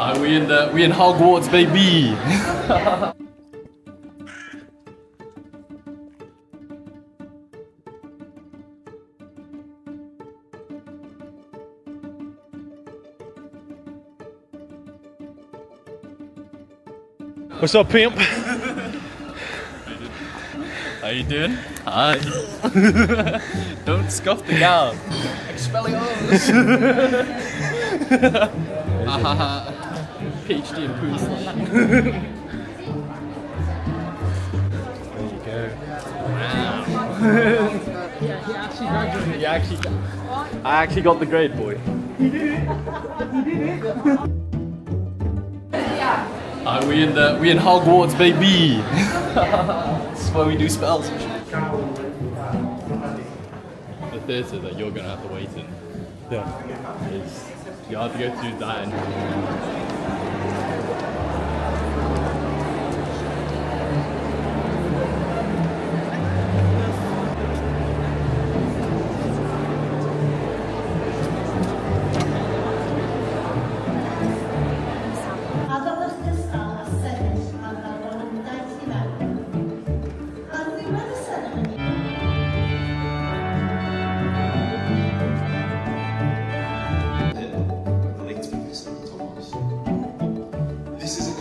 Uh, we in the we in Hogwarts, baby. What's up, pimp? How you doing? Hi. Don't scuff the gal. Expelliarmus. PhD in poo slang. There you go. Wow. You actually got, I actually got the grade, boy. Uh, we in the we in Hogwarts, baby. this is where we do spells. The theatre that you're gonna have to wait in Yeah. is you have to go through that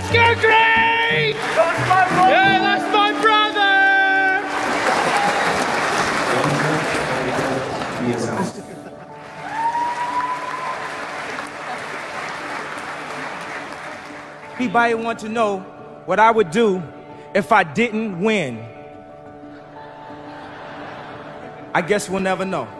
Let's! That's my brother! Yeah, that's my brother! Anybody want to know what I would do if I didn't win? I guess we'll never know.